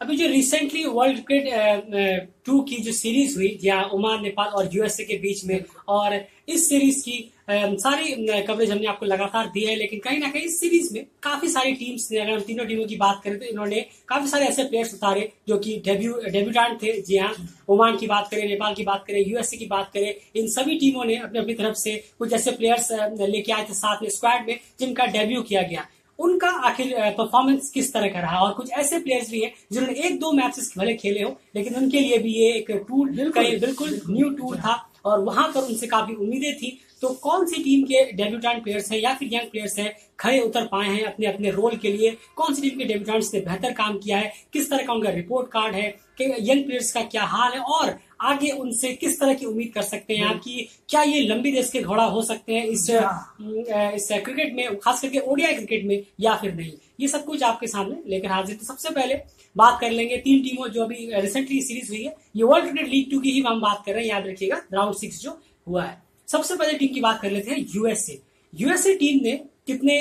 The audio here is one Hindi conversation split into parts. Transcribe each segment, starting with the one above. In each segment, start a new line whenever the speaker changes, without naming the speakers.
अभी जो रिसेंटली वर्ल्ड क्रिकेट टू की जो सीरीज़ हुई, जहाँ ओमान, नेपाल और यूएसए के बीच में, और इस सीरीज़ की सारी कवरेज हमने आपको लगातार दी है, लेकिन कहीं ना कहीं इस सीरीज़ में काफ़ी सारी टीम्स ने, अगर हम तीनों टीमों की बात करें तो इन्होंने काफ़ी सारे ऐसे प्लेयर्स उतारे जो कि डेब्यू डेब्यूटांट थे। जी हाँ ओमान की बात करें, नेपाल की बात करें यूएसए की बात करें, इन सभी टीमों ने अपनी अपनी तरफ़ से कुछ ऐसे प्लेयर्स लेके आए थे साथ में स्क्वाड में, जिनका डेब्यू किया गया। उनका आखिर परफॉर्मेंस किस तरह का रहा? और कुछ ऐसे प्लेयर्स भी हैं जिन्होंने एक दो मैचेस भले खेले हो लेकिन उनके लिए भी ये एक टूर बिल्कुल। बिल्कुल न्यू टूर था। और वहाँ पर उनसे काफ़ी उम्मीदें थी। तो कौन सी टीम के डेब्यूटेंट प्लेयर्स हैं या फिर यंग प्लेयर्स हैं खड़े उतर पाए हैं अपने अपने रोल के लिए? कौन सी टीम के डेब्यूटेंट्स ने बेहतर काम किया है? किस तरह का उनका रिपोर्ट कार्ड है? कि यंग प्लेयर्स का क्या हाल है? और आगे उनसे किस तरह की उम्मीद कर सकते हैं आपकी क्या ये लंबी रेस के घोड़ा हो सकते हैं इस इस क्रिकेट में खास करके ओडिया क्रिकेट में या फिर नहीं? ये सब कुछ आपके सामने लेकर हाजिर तो सबसे पहले बात कर लेंगे तीन टीमों जो अभी रिसेंटली सीरीज़ हुई है। ये वर्ल्ड क्रिकेट लीग टू की ही हम बात कर रहे हैं याद रखिएगा राउंड सिक्स जो हुआ है। सबसे पहले टीम की बात कर लेते हैं यूएसए यूएसए टीम ने कितने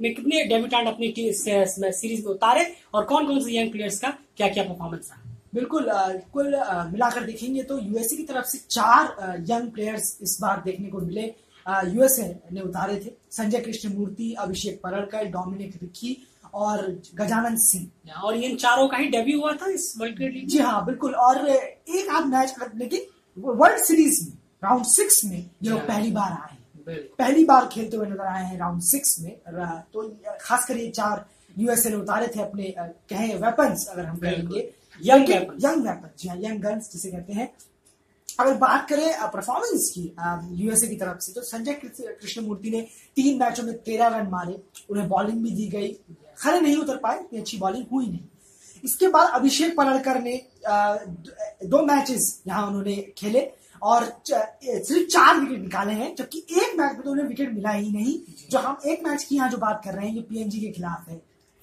में कितने डेब्यूटेंट अपनी सीरीज़ में उतारे और कौन कौन से यंग प्लेयर्स का क्या क्या परफॉर्मेंस रहा
बिल्कुल कुल मिलाकर देखेंगे तो यूएसए की तरफ़ से चार यंग प्लेयर्स इस बार देखने को मिले। यूएसए ने उतारे थे। संजय कृष्ण मूर्ति अभिषेक परड़कर डोमिनिक रिक्की और गजानंद सिंह।
और इन चारों का ही डेब्यू हुआ था इस वर्ल्ड क्रिकेट लीग
जी हाँ बिल्कुल और एक आध मैच लेकिन वर्ल्ड सीरीज़ में राउंड सिक्स में ये लोग पहली बार आए हैं। पहली बार खेलते हुए नज़र आए हैं राउंड सिक्स में। तो खासकर ये चार यूएसए ने उतारे थे अपने कहे वेपन्स अगर हम कहेंगे। यंग यंग वेपन जी हाँ यंग गन्स जिसे कहते हैं। अगर बात करें परफॉर्मेंस की यूएसए की तरफ़ से तो संजय कृष्णमूर्ति ने तीन मैचों में तेरह रन मारे उन्हें बॉलिंग भी दी गई। खड़े नहीं उतर पाए इतनी अच्छी बॉलिंग हुई नहीं। इसके बाद अभिषेक पलड़कर ने दो मैचेस यहाँ उन्होंने खेले और सिर्फ़ चार विकेट निकाले हैं जबकि एक मैच में तो उन्हें विकेट मिला ही नहीं। जो हम एक मैच की यहाँ जो बात कर रहे हैं ये पीएनजी के खिलाफ है।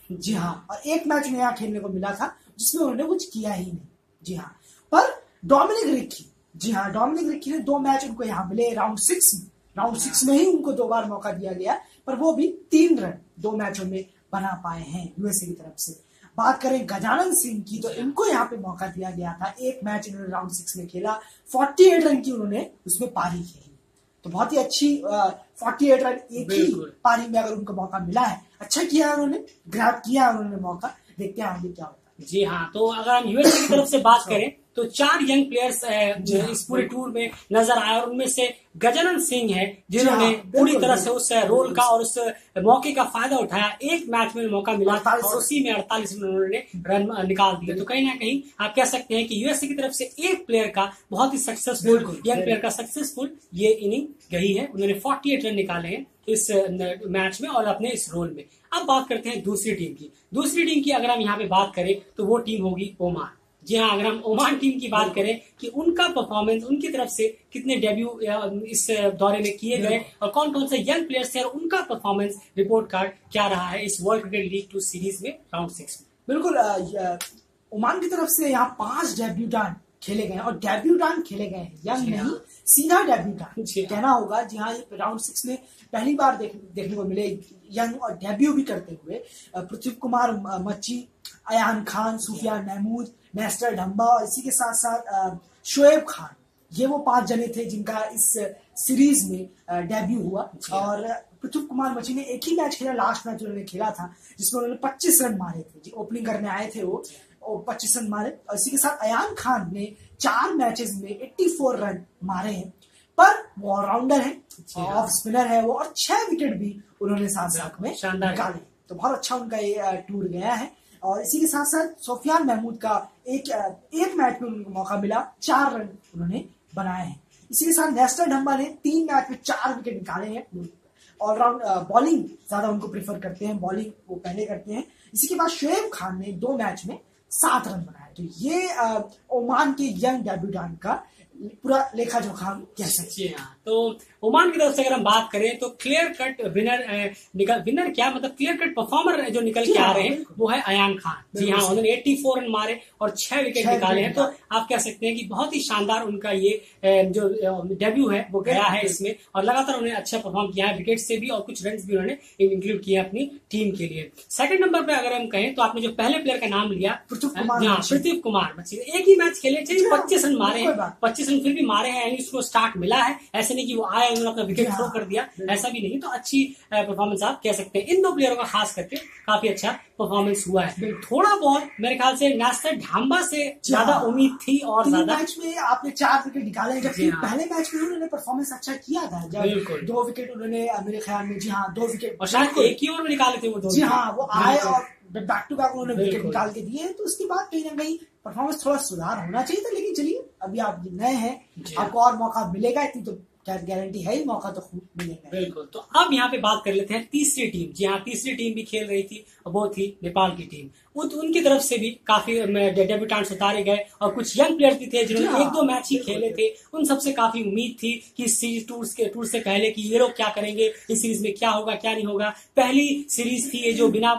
जी हाँ और एक मैच में यहाँ खेलने को मिला था जिसमें उन्होंने कुछ किया ही नहीं। जी हाँ। पर डोमिनिक रिक्की जी हाँ डोमिनिक रिक्की ने दो मैच उनको यहाँ मिले राउंड सिक्स में। राउंड सिक्स में ही उनको दो बार मौका दिया गया पर वो भी तीन रन दो मैचों में बना पाए हैं यूएसए की तरफ़ से। बात करें गजानंद सिंह की तो इनको यहाँ पे मौका दिया गया था। एक मैच इन्होंने राउंड सिक्स में खेला 48 रन की उन्होंने उसमें पारी खेली तो बहुत ही अच्छी फोर्टी एट रन एक ही पारी में अगर उनको मौका मिला है अच्छा किया उन्होंने ग्रैप किया उन्होंने मौका देखते हैं आगे क्या होता
है। जी हाँ तो अगर हम यूएसए की तरफ़ से बात करें तो चार यंग प्लेयर्स इस पूरे टूर में नज़र आए और उनमें से गजानंद सिंह है जिन्होंने पूरी तरह से उस रोल का और उस मौके का फ़ायदा उठाया। एक मैच में मौका मिला था और उसी में अड़तालीस में उन्होंने रन निकाल दिए। तो कहीं ना कहीं आप कह सकते हैं कि यूएसए की तरफ़ से एक प्लेयर का बहुत ही सक्सेसफुल यंग प्लेयर का सक्सेसफुल ये इनिंग गई है। उन्होंने फोर्टी रन निकाले हैं। इस मैच में और अपने इस रोल में। अब बात करते हैं दूसरी टीम की। दूसरी टीम की अगर हम यहाँ पे बात करें तो वो टीम होगी ओमान। जी हाँ अगर हम ओमान टीम की बात करें कि उनका परफॉर्मेंस उनकी तरफ़ से कितने डेब्यू इस दौरे में किए गए और कौन कौन से यंग प्लेयर्स थे और उनका परफॉर्मेंस रिपोर्ट कार्ड क्या रहा है इस world cricket league two series में राउंड सिक्स
में। बिल्कुल ओमान की तरफ़ से यहाँ पाँच डेब्यूटान खेले गए और डेब्यूटान खेले गए हैं। यंग नहीं सीधा डेब्यूटान कहना होगा जी हाँ राउंड सिक्स में पहली बार देख, देखने को मिले यंग और डेब्यू भी करते हुए पृथ्वी कुमार मच्छी अयान खान सुफियान महमूद नेस्टर ढम्बा और इसी के साथ साथ शोएब खान। ये वो पाँच जने थे जिनका इस सीरीज़ में डेब्यू हुआ। और पृथ्वी कुमार मची ने एक ही मैच खेला लास्ट मैच उन्होंने खेला था जिसमें उन्होंने 25 रन मारे थे। जी ओपनिंग करने आए थे वो। और 25 रन मारे। और इसी के साथ अयान खान ने चार मैचेस में 84 रन मारे हैं। पर वो ऑलराउंडर है ऑफ़ स्पिनर है वो और छह विकेट भी उन्होंने साथ साथ में निकाले तो बहुत अच्छा उनका ये टूर गया है। और इसी के साथ साथ सोफियान महमूद का एक एक मैच में उनको मौका मिला चार रन उन्होंने बनाए हैं। इसी के साथ नेस्टर ढम्बा ने तीन मैच में चार विकेट निकाले हैं। ऑलराउंड बॉलिंग ज़्यादा उनको प्रेफर करते हैं बॉलिंग वो पहले करते हैं। इसी के बाद शुएब खान ने दो मैच में सात रन बनाए तो ये ओमान के यंग डेब्यूटान का पूरा लेखा जोखा कह सकते
हैं तो ओमान की तरफ़ से अगर हम बात करें तो क्लियर कट विनर निकल विनर क्या? मतलब क्लियर कट परफॉर्मर जो निकल के आ हाँ, रहे हैं वो है अयान खान। जी हाँ उन्होंने 84 रन मारे और छह विकेट निकाले हैं। तो आप कह सकते हैं कि बहुत ही शानदार उनका ये जो डेब्यू है वो गया है इसमें और लगातार उन्होंने अच्छा परफॉर्म किया है विकेट से भी और कुछ रन भी उन्होंने इंक्लूड किया अपनी टीम के लिए। सेकंड नंबर पर अगर हम कहें तो आपने जो पहले प्लेयर का नाम लिया पृथ्वी कुमार। एक ही मैच खेले चाहिए पच्चीस रन मारे हैं पच्चीस रन फिर भी मारे हैं यानी उसको स्टार्ट मिला है। ऐसे नहीं कि वो आया उन्होंने अपना विकेट थ्रो कर दिया। ऐसा भी नहीं तो अच्छी परफॉर्मेंस आप कह सकते हैं। इन दो प्लेयरों का खास करके काफ़ी अच्छा परफॉर्मेंस हुआ है। थोड़ा बहुत मेरे ख्याल से नास्तर ढांबा से ज़्यादा उम्मीद थी और ज़्यादा
मैच में आपने चार विकेट निकाले जबकि। पहले मैच में उन्होंने परफॉर्मेंस अच्छा किया था। जब दो विकेट उन्होंने मेरे ख्याल में जी हाँ दो विकेट
और शायद एक ही ओवर में निकाले थे वो दो
जी हाँ वो आए और बैक टू बैक उन्होंने विकेट निकाल के दिए तो उसके बाद कहीं ना कहीं परफॉर्मेंस थोड़ा सुधार होना चाहिए था लेकिन चलिए अभी आप नए हैं हाँ। आपको और मौका मिलेगा इतनी तो गारंटी है ही मौका तो खूब मिलेगा।
बिल्कुल तो अब यहाँ पे बात कर लेते हैं तीसरी टीम जी हाँ तीसरी टीम भी खेल रही थी। वो थी नेपाल की टीम। उनकी तरफ़ से भी काफ़ी डेब्यूटेंट्स उतारे गए और कुछ यंग प्लेयर्स भी थे जिन्होंने एक दो मैच ही खेले थे। उन सबसे काफ़ी उम्मीद थी कि सीरीज़ टूर के टूर से पहले कि ये लोग क्या करेंगे इस सीरीज़ में क्या होगा क्या नहीं होगा। पहली सीरीज़ थी ये जो बिना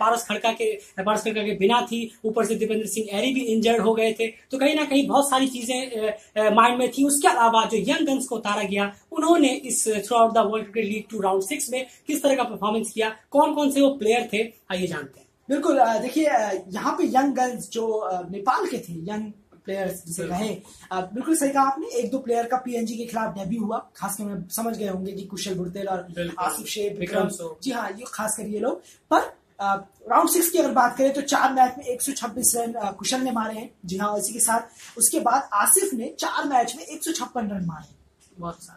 पारस खड़का के पारस खड़का के बिना थी। ऊपर से दीपेंद्र सिंह एरी भी इंजर्ड हो गए थे। तो कहीं ना कहीं बहुत सारी चीज़ें माइंड में थी। उसके अलावा जो यंग गन्स को उतारा गया उन्होंने इस throughout the world cricket league two round six में किस तरह का परफॉर्मेंस किया? कौन कौन से वो प्लेयर थे? आइए जानते हैं।
बिल्कुल देखिए यहाँ पे यंग गर्ल्स जो नेपाल के थे यंग प्लेयर्स जिसे कहे बिल्कुल सही कहा आपने एक दो प्लेयर का पीएनजी के खिलाफ डेब्यू हुआ खासकर समझ गए होंगे कि कुशल बुरतेल और आसिफ शेख विक्रम जी हाँ ये खास कर ये लोग। पर राउंड सिक्स की अगर बात करें तो चार मैच में 126 रन कुशल ने मारे हैं। जी हाँ इसी के साथ। उसके बाद आसिफ ने चार मैच में एक सौ छप्पन रन मारे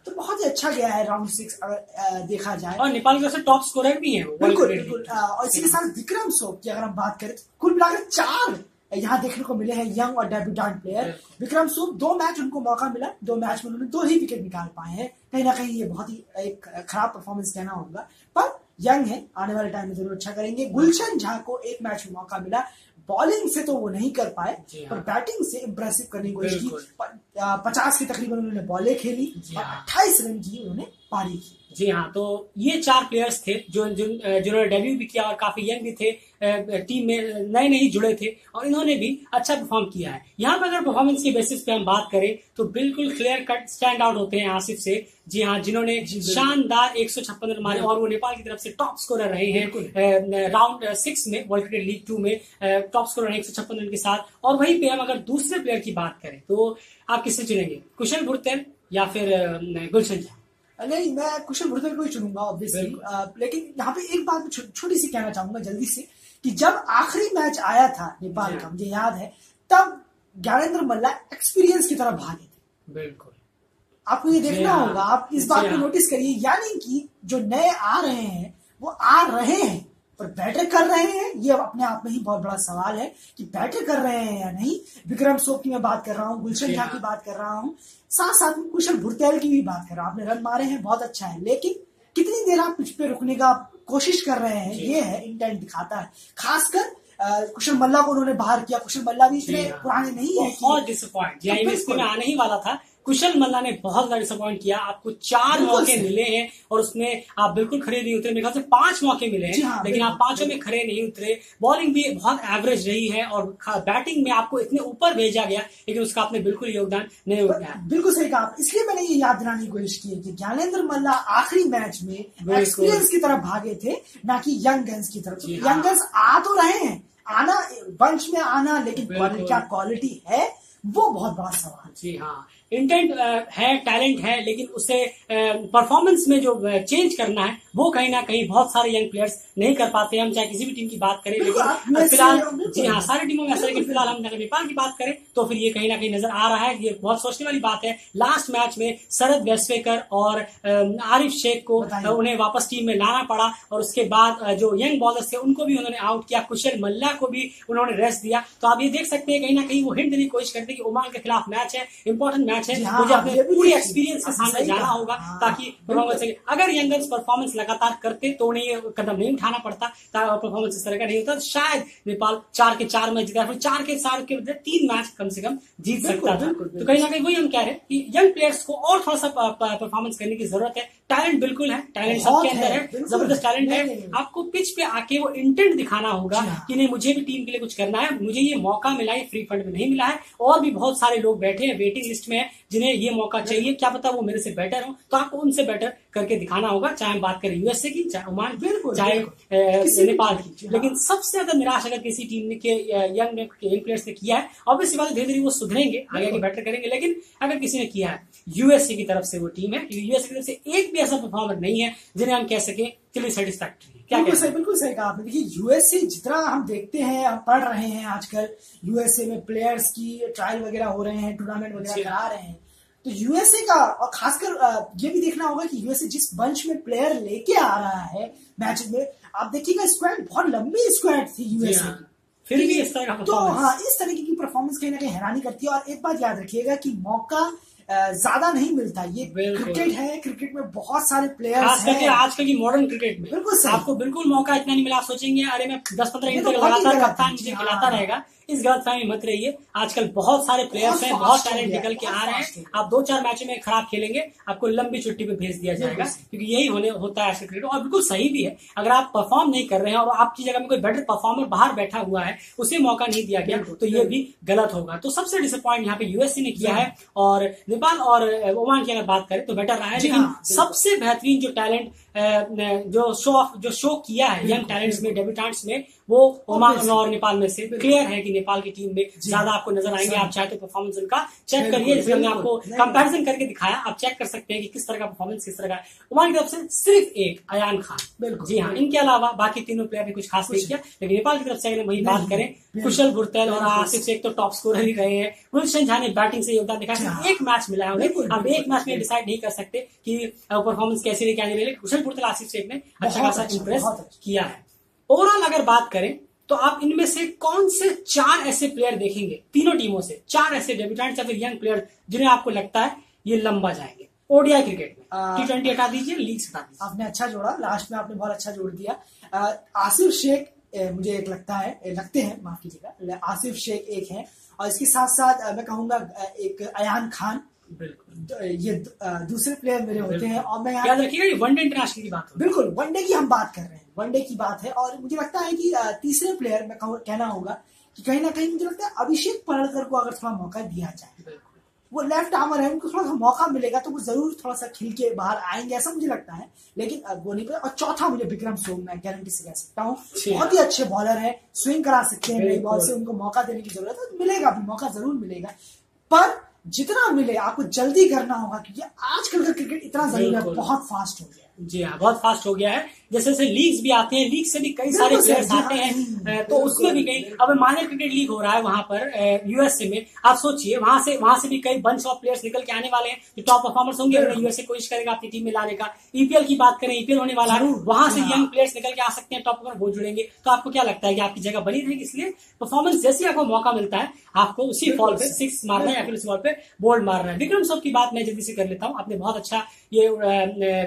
तो बहुत ही अच्छा गया है राउंड सिक्स अगर देखा जाए।
और नेपाल के टॉप स्कोरर भी है
बिल्कुल बिल्कुल। और इसी के साथ विक्रम सोप की अगर हम बात करें तो कुल मिलाकर चार यहाँ देखने को मिले हैं यंग और डेब्यूटेंट प्लेयर विक्रम सोप दो मैच उनको मौका मिला दो मैच में उन्होंने दो ही विकेट निकाल पाए हैं। कहीं ना कहीं ये बहुत ही एक खराब परफॉर्मेंस कहना होगा। पर यंग है आने वाले टाइम में ज़रूर अच्छा करेंगे। गुलशन झा को एक मैच में मौका मिला। बॉलिंग से तो वो नहीं कर पाए हाँ। पर बैटिंग से इम्प्रेसिव करने की कोशिश की पचास के तकरीबन उन्होंने बॉलें खेली और हाँ। अट्ठाईस रन की उन्होंने पारी की
जी हाँ तो ये चार प्लेयर्स थे जो जिन्होंने डेब्यू भी किया और काफ़ी यंग भी थे टीम में नए नए जुड़े थे और इन्होंने भी अच्छा परफॉर्म किया है। यहाँ पर अगर परफॉर्मेंस के बेसिस पे हम बात करें तो बिल्कुल क्लियर कट स्टैंड आउट होते हैं आसिफ से। जी हाँ जिन्होंने शानदार एक सौ छप्पन रन मारे और वो नेपाल की तरफ़ से टॉप स्कोरर रहे हैं राउंड सिक्स में वर्ल्ड क्रिकेट लीग टू में टॉप स्कोरर एक सौ छप्पन रन के साथ। और वहीं पे हम अगर दूसरे प्लेयर की बात करें तो आप किससे चुनेंगे? कुशल भुरतेल या फिर गुलशन झा?
नहीं मैं कुशल मुर्दल को ही चुनूँगा ऑब्वियसली लेकिन यहाँ पे एक बात छोटी सी कहना चाहूँगा जल्दी से कि जब आखिरी मैच आया था नेपाल का मुझे याद है तब ज्ञानेन्द्र मल्ला एक्सपीरियंस की तरफ़ भागे थे।
बिल्कुल।
आपको ये देखना हाँ। होगा आप इस बात को नोटिस हाँ। करिए यानी कि जो नए आ रहे हैं वो आ रहे हैं। पर बैटर कर रहे हैं? ये अपने आप में ही बहुत बड़ा सवाल है कि बैटर कर रहे हैं या नहीं। विक्रम सोप की मैं बात कर रहा हूँ गुलशन झा की बात कर रहा हूँ। साथ साथ में कुशल भुरतेल की भी बात कर रहा हूँ। आपने रन मारे हैं बहुत अच्छा है। लेकिन कितनी देर आप पिच पे रुकने का कोशिश कर रहे हैं? ये है इंटेंट दिखाता है। खासकर कुशल मल्ला को उन्होंने बाहर किया। कुशल मल्ला भी इतने हाँ। पुराने नहीं है
बहुत डिसअपॉइंट आने ही वाला था। कुशल मल्ला ने बहुत ज़्यादा डिसअपॉइंट किया। आपको चार मौके मिले हैं और उसमें आप बिल्कुल खड़े नहीं उतरे। मेरे ख्याल से पाँच मौके मिले हैं हाँ, लेकिन आप पाँचों में खड़े नहीं उतरे। बॉलिंग भी बहुत एवरेज रही है और बैटिंग में आपको इतने ऊपर भेजा गया लेकिन उसका आपने बिल्कुल योगदान नहीं
उठाया। बिल्कुल सही कहा। इसलिए मैंने ये याद दिलाने की कोशिश की कि ज्ञानेन्द्र मल्ला आखिरी मैच में एक्सपीरियंस की तरफ़ भागे थे ना कि यंग गन्स की तरफ़। यंग गन्स आ तो रहे हैं। आना बंच में आना लेकिन क्या क्वालिटी है? वो बहुत बड़ा सवाल
जी हाँ। इंटेंट है टैलेंट है लेकिन उसे परफॉर्मेंस में जो चेंज करना है वो कहीं ना कहीं बहुत सारे यंग प्लेयर्स नहीं कर पाते हम चाहे किसी भी टीम की बात करें लेकिन फ़िलहाल जी हाँ सारी टीमों में ऐसा लेकिन फ़िलहाल हम अगर नेपाल की बात करें तो फिर ये कहीं ना कहीं नज़र आ रहा है ये बहुत सोचने वाली बात है। लास्ट मैच में शरद वैस्वेकर और आरिफ शेख को उन्हें वापस टीम में लाना पड़ा और उसके बाद जो यंग बॉलर्स थे उनको भी उन्होंने आउट किया कुशल मल्ला को भी उन्होंने रेस्ट दिया। तो आप ये देख सकते हैं कहीं ना कहीं वो हिंट देने की कोशिश करते हैं कि ओमान के खिलाफ मैच है इंपॉर्टेंट मैच है।
हाँ,
मुझे अपने पूरे एक्सपीरियंस के सामने जाना होगा
हाँ,
ताकि अगर यंगर्स परफॉर्मेंस लगातार करते तो उन्हें ये कदम नहीं उठाना पड़ता परफॉर्मेंस इस तरह का नहीं होता। तो शायद नेपाल चार के चार मैच जीता चार के चार के बदले तीन मैच कम से कम जीत सकता था। तो कहीं ना कहीं वही हम कह रहे हैं कि यंग प्लेयर्स को और थोड़ा सा परफॉर्मेंस करने की ज़रूरत है। टैलेंट बिल्कुल है टैलेंट सबके अंदर
है,
ज़बरदस्त टैलेंट है। आपको पिच पे आके वो इंटेंट दिखाना होगा
हाँ।
कि नहीं मुझे भी टीम के लिए कुछ करना है मुझे ये मौका मिला है फ्री फंड में नहीं मिला है। और भी बहुत सारे लोग बैठे हैं वेटिंग लिस्ट में है जिन्हें ये मौका चाहिए क्या पता वो मेरे से बेटर हो। तो आपको उनसे बेटर करके दिखाना होगा चाहे हम बात करें यूएसए की चाहे ओमान की चाहे नेपाल
की,
की
हाँ।
लेकिन सबसे ज़्यादा निराश अगर किसी टीम ने के यंग यंग प्लेयर्स ने किया है ऑब्वियसली बात धीरे धीरे वो सुधरेंगे आगे आगे बेटर करेंगे। लेकिन अगर किसी ने किया है यूएसए की तरफ़ से वो टीम है यूएसए की तरफ़ से एक भी ऐसा परफॉर्मर नहीं है जिन्हें हम कह सके चलिए सेटिस्फैक्ट्री क्या
बिल्कुल सही बिल्कुल सही कहा आपने। देखिए यूएसए जितना हम देखते हैं हम पढ़ रहे हैं आजकल यूएसए में प्लेयर्स की ट्रायल वगैरह हो रहे हैं टूर्नामेंट वगैरह करा रहे हैं। तो यूएसए का और खासकर ये भी देखना होगा कि यूएसए जिस बंच में प्लेयर लेके आ रहा है मैच में आप देखिएगा स्क्वाड बहुत लंबी स्क्वाड थी यूएसए
हाँ।
की।
फिर भी इस तरह का
तो हाँ इस तरीके की परफॉर्मेंस कहीं ना कहीं हैरानी करती है। और एक बात याद रखिएगा कि मौका ज़्यादा नहीं मिलता। ये क्रिकेट है क्रिकेट में बहुत सारे
खास
प्लेयर्स
करके
हैं।
आजकल की मॉडर्न क्रिकेट में।
बिल्कुल
आपको बिल्कुल मौका इतना नहीं मिला आप सोचेंगे अरे मैं दस पंद्रह
तो
तक
बहुत ही
लगातार कप्तान मुझे
हाँ।
खिलाता रहेगा। इस गलत फहमी मत रहिए। आजकल बहुत सारे प्लेयर्स हैं बहुत टैलेंट निकल के आ रहे
हैं।
आप दो चार मैचों में खराब खेलेंगे आपको लंबी छुट्टी पे भेज दिया जाएगा क्योंकि यही होने होता है ऐसे क्रिकेट और बिल्कुल सही भी है। अगर आप परफॉर्म नहीं कर रहे हैं और आपकी जगह में कोई बेटर परफॉर्मर बाहर बैठा हुआ है उसे मौका नहीं दिया गया तो ये भी गलत होगा। तो सबसे डिसअपॉइंट यहाँ पे यूएसए ने किया है और नेपाल और ओमान की अगर बात करें तो बेटर रहा है। लेकिन
हाँ,
सबसे बेहतरीन जो टैलेंट जो शो ऑफ़ जो शो किया है यंग टैलेंट्स में डेब्यूटेंट्स में वो ओमान. और नेपाल में से क्लियर है कि नेपाल की टीम में ज़्यादा आपको नज़र आएँगे। आप चाहे तो परफॉर्मेंस उनका चेक करिए। जिसमें हमने आपको कंपैरिजन करके दिखाया आप चेक कर सकते हैं कि किस तरह का परफॉर्मेंस किस तरह का। ओमान की तरफ़ से सिर्फ़ एक अयान खान।
बिल्कुल,
जी हाँ इनके अलावा बाकी तीनों प्लेयर ने कुछ खास नहीं किया लेकिन नेपाल की तरफ़ से अगर वही बात करें कुशल गुरतैल और आसिफ शेख तो टॉप स्कोरर ही रहे हैं। गुलशन झा ने बैटिंग से योगदान दिखाया।
हाँ।
एक मैच मिला है उन्हें। आप एक मैच में डिसाइड नहीं कर सकते कि परफॉर्मेंस कैसी रही क्या नहीं रही लेकिन कुशल गुरतैल आसिफ शेख ने अच्छा खासा
अच्छा,
इंप्रेस
अच्छा।
किया है। ओवरऑल अगर बात करें तो आप इनमें से कौन से चार ऐसे प्लेयर देखेंगे? तीनों टीमों से। चार ऐसे डेब्यूटेंट्स या फिर यंग प्लेयर जिन्हें आपको लगता है ये लंबा जाएँगे। ओडीआई क्रिकेट में। टी ट्वेंटी हटा दीजिए लीग हटा दीजिए।
आपने अच्छा जोड़ा। लास्ट में आपने बहुत अच्छा जोड़ दिया। आसिफ शेख मुझे एक लगता है लगते हैं माफ़ कीजिएगा। आसिफ शेख एक है। और इसके साथ साथ मैं कहूँगा एक अयान खान। ये दूसरे प्लेयर मेरे होते हैं और मैं
याद रखिएगा वनडे इंटरनेशनल की बात
बिल्कुल वनडे की हम बात कर रहे हैं। वनडे की बात है और मुझे लगता है कि तीसरे प्लेयर मैं कहना होगा कि कहीं ना कहीं मुझे लगता है अभिषेक पलड़कर को अगर थोड़ा मौका दिया जाए वो लेफ़्ट आर्मर है उनको थोड़ा सा मौका मिलेगा तो वो ज़रूर थोड़ा सा खिल के बाहर आएँगे ऐसा मुझे लगता है। लेकिन वो नहीं पता और चौथा मुझे विक्रम सोम मैं गारंटी से कह सकता हूँ बहुत ही अच्छे बॉलर है स्विंग करा सकते हैं नई बॉल से उनको मौका देने की ज़रूरत है मिलेगा भी मौका ज़रूर मिलेगा। पर जितना मिले आपको जल्दी करना होगा क्योंकि आजकल का क्रिकेट इतना ज़रूरी है बहुत फास्ट हो गया है।
जी हाँ बहुत फास्ट हो गया है। जैसे जैसे लीग्स भी आते हैं लीग से भी कई सारे प्लेयर्स आते
हाँ,
हैं तो उसमें भी कई अब माइनर क्रिकेट लीग हो रहा है वहाँ पर यूएसए में। आप सोचिए वहाँ से वहाँ से भी कई बंच ऑफ़ प्लेयर्स निकल के आने वाले हैं जो टॉप परफॉर्मर्स होंगे अगर यूएसए कोशिश करेगा अपनी टीम में लाने का। ईपीएल की बात करें ईपीएल होने वाला है वहाँ से
हाँ।
यंग प्लेयर्स निकल के आ सकते हैं टॉप पर वो जुड़ेंगे। तो आपको क्या लगता है कि आपकी जगह बनी रहेगी इसलिए? परफॉर्मेंस जैसे ही आपको मौका मिलता है आपको उसी फॉल पे सिक्स मारना है या फिर उस बॉल पे बोल्ड मारना है। विक्रम सोप की बात मैं जल्दी से कर लेता हूँ। आपने बहुत अच्छा ये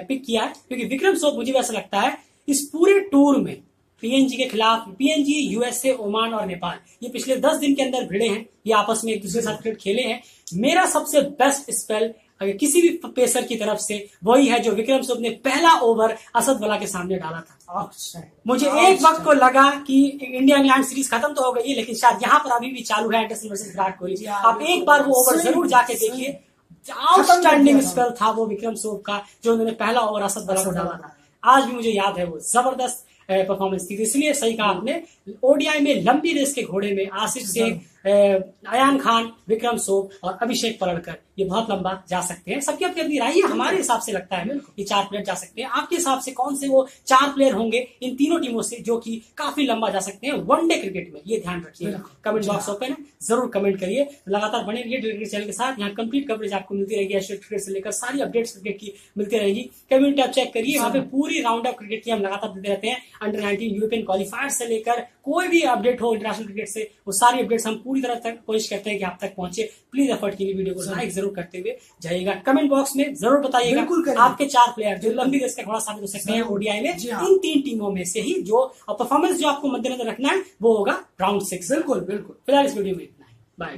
पिक किया है। क्योंकि विक्रम सोप मुझे वैसा लगता है इस पूरे टूर में पीएनजी के खिलाफ पीएनजी यूएसए ओमान और नेपाल ये पिछले दस दिन के अंदर भिड़े हैं ये आपस में एक दूसरे के साथ क्रिकेट खेले हैं। मेरा सबसे बेस्ट स्पेल अगर किसी भी पेसर की तरफ़ से वही है जो विक्रम सोप ने पहला ओवर असद वाला के सामने डाला था।
अच्छा
मुझे। एक वक्त को लगा कि इंडिया इंग्लैंड सीरीज़ खत्म तो हो गई है लेकिन शायद यहाँ पर अभी भी चालू है एंडरसन वर्सेस विराट कोहली। आप एक बार वो ओवर ज़रूर जाके देखिए। आउटस्टैंडिंग स्पेल था। वो विक्रम सोप का जो उन्होंने पहला ओवर असद
बराबर
डाला था। आज भी मुझे याद है वो ज़बरदस्त परफॉर्मेंस थी। तो इसलिए सही कहा आपने ओडीआई में लंबी रेस के घोड़े में आसिफ शेख अ, अयान खान विक्रम सोप और अभिषेक पलड़कर ये बहुत लंबा जा सकते हैं। सबकी अपनी अपनी राय है हमारे हिसाब से लगता है। ये चार प्लेयर जा सकते हैं। आपके हिसाब से कौन से वो चार प्लेयर होंगे इन तीनों टीमों से जो कि काफ़ी लंबा जा सकते हैं वनडे क्रिकेट में? ये ध्यान रखिए।
बिल्कुल।
Comment box. ओपन है। ज़रूर कमेंट करिए। लगातार बने रहिए क्रिकेट चैनल के साथ। यहाँ कंप्लीट कवरेज आपको मिलती रहेगी। एशिया क्रिकेट से लेकर सारी अपडेट्स क्रिकेट की मिलती रहेगी। कम्युनिटी आप चेक करिए। वहाँ पे पूरी राउंड ऑफ़ क्रिकेट की हम लगातार देते रहते हैं। अंडर नाइनटीन यूरोपियन क्वालिफायर से लेकर कोई भी अपडेट हो इंटरनेशनल क्रिकेट से वो सारी अपडेट्स हम पूरी तरह तक कोशिश करते हैं कि आप तक पहुँचे। प्लीज़ एफर्ट कीजिए वीडियो को लाइक ज़रूर करते हुए जाइएगा। कमेंट बॉक्स में ज़रूर बताइएगा आपके चार प्लेयर जो लंबी रेस का घोड़ा साबित हो सकते हैं। ओडीआई में
जी हाँ।
इन तीन टीमों में से ही जो परफॉर्मेंस जो आपको मद्देनजर रखना है वो होगा राउंड सिक्स
बिल्कुल बिल्कुल।
फ़िलहाल इस वीडियो में इतना ही। बाय